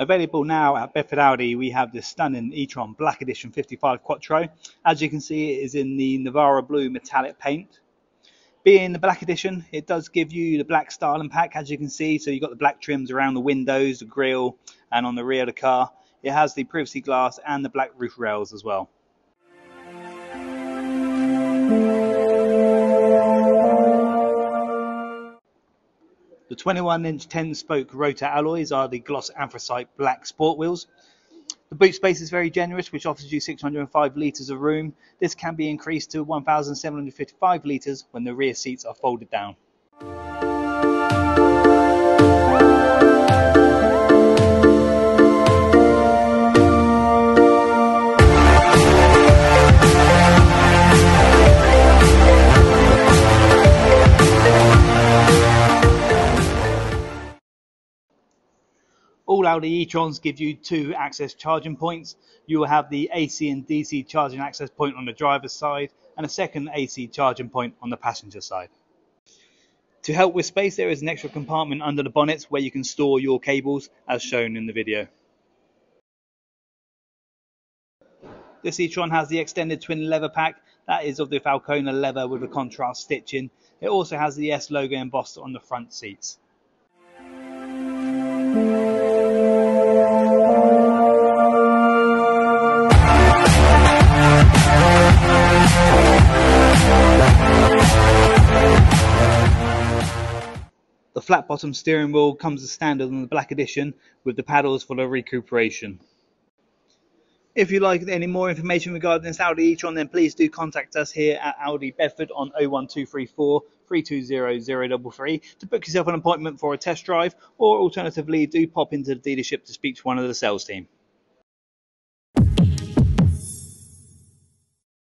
Available now at Bedford Audi, we have this stunning e-tron Black Edition 55 Quattro. As you can see, it is in the Navarra Blue metallic paint. Being the Black Edition, it does give you the black styling pack, as you can see. So you've got the black trims around the windows, the grille, and on the rear of the car. It has the privacy glass and the black roof rails as well. The 21 inch 10 spoke rotor alloys are the gloss anthracite black sport wheels. The boot space is very generous, which offers you 605 litres of room. This can be increased to 1,755 litres when the rear seats are folded down. All Audi e-trons give you two access charging points. You will have the AC and DC charging access point on the driver's side and a second AC charging point on the passenger side. To help with space, there is an extra compartment under the bonnets where you can store your cables as shown in the video. This e-tron has the extended twin leather pack. That is of the Valcona leather with the contrast stitching. It also has the S logo embossed on the front seats. Flat bottom steering wheel comes as standard on the black edition with the paddles for the recuperation. If you'd like any more information regarding this Audi e-tron then please do contact us here at Audi Bedford on 01234 320 033 to book yourself an appointment for a test drive or alternatively do pop into the dealership to speak to one of the sales team.